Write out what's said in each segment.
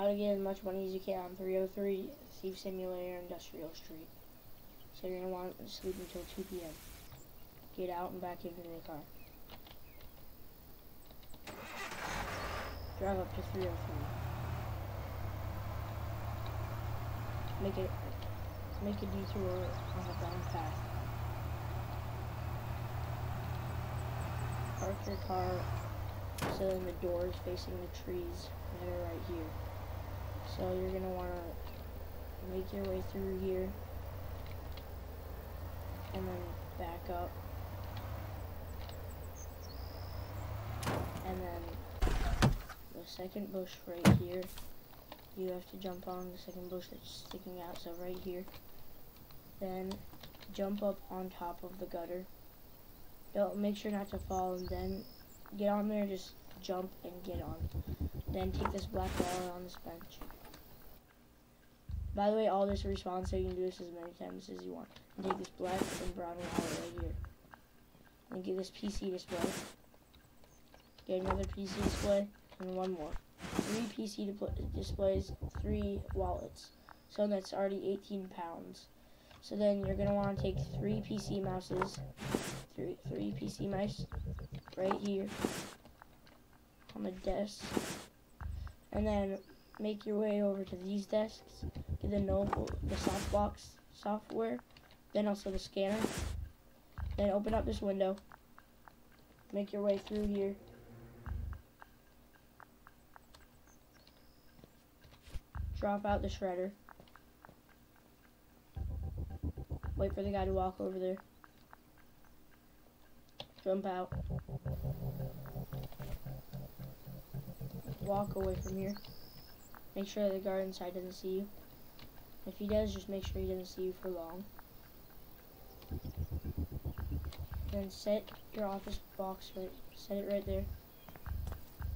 how to get as much money as you can on 303 Thief Simulator Industrial Street. So you're going to want to sleep until 2 p.m. Get out and back into the car. Drive up to 303. Make it make a detour on the brown path. Park your car so then the door is facing the trees that are right here. So you're gonna wanna make your way through here. And then back up. And then the second bush right here you have to jump on the second bush that's sticking out so right here. Then jump up on top of the gutter. Don't make sure not to fall and then get on there just jump and get on. Then take this black wallet on this bench by the way all this respawns, so you can do this as many times as you want. Take this black and brown wallet right here. And get this PC display. Get another PC display and one more. Three PC displays, three wallets. So that's already 18 pounds. So then you're gonna want to take three PC mouses, three three PC mice, right here. On the desk, and then make your way over to these desks. The Noble, the softbox software, then also the scanner. Then open up this window. Make your way through here. Drop out the shredder. Wait for the guy to walk over there. Jump out. Walk away from here. Make sure the guard inside doesn't see you. If he does, just make sure he doesn't see you for long. Then set your office box right, set it right there.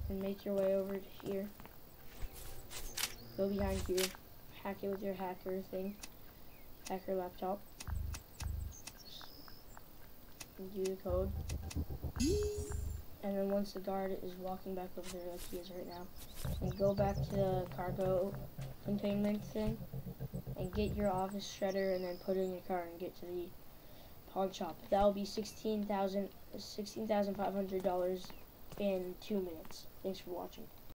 And make your way over to here go behind here, hack it with your hacker thing, hacker laptop, and do the code. And then once the guard is walking back over there like he is right now, and go back to the cargo containment thing, and get your office shredder and then put it in your car and get to the pawn shop. That will be $16,500 $16, in two minutes. Thanks for watching.